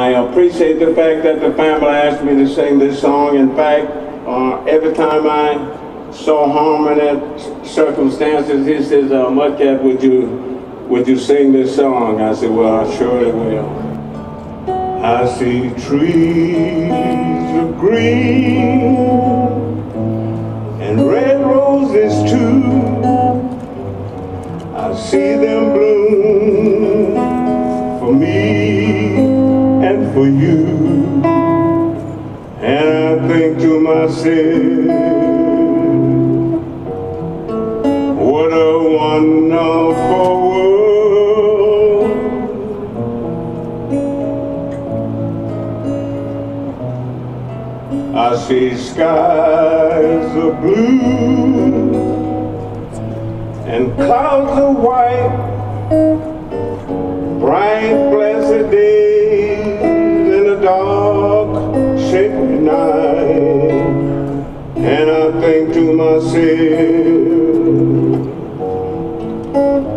I appreciate the fact that the family asked me to sing this song. In fact, uh, every time I saw harmony circumstances, he says, uh, Mudcat, would you, would you sing this song? I said, well, I surely will. I see trees of green and red roses too. I see them bloom think to myself, what a wonderful world. I see skies of blue and clouds of white, bright blessed days in a dark shaky night. To myself,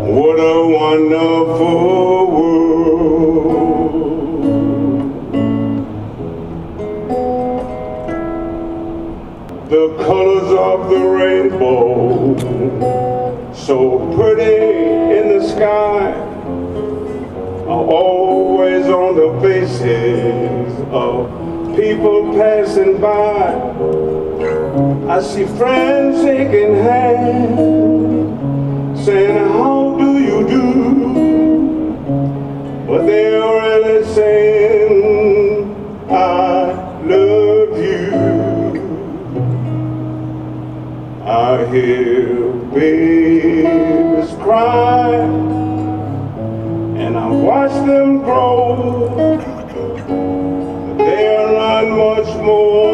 what a wonderful world. The colors of the rainbow, so pretty in the sky, are always on the faces of people passing by. I see friends shaking hands, saying, how do you do? But they're really saying, I love you. I hear babies cry, and I watch them grow. They are not much more